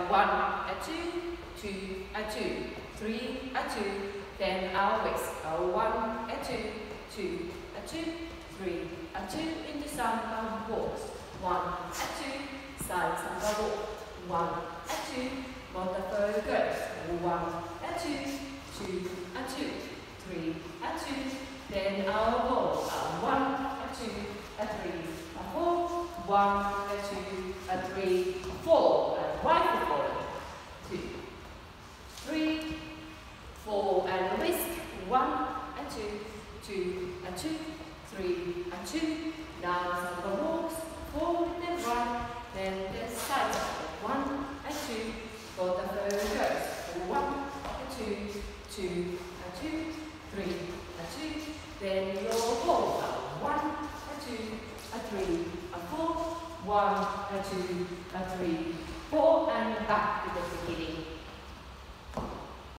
a one, a two, two, a two, three, a two, then our waist, a one, a two, two, a two, three, a two in the samba walks, one, a two, side samba walk, one, a two, butterfly goes, one, a two, two, a two, three, a two, then our ball, a one, a two, a three, a four, one, a two, a three, four, right foot two, three, four, and whisk, one, and two, two, and two, three, and two, now samba walks, forward and right, then the side. One, and two, for the third goes, one, and two, two, and two, three, and two, then your ball, one, and two, a three, a four, one, a two, a three, akan minta gitu begini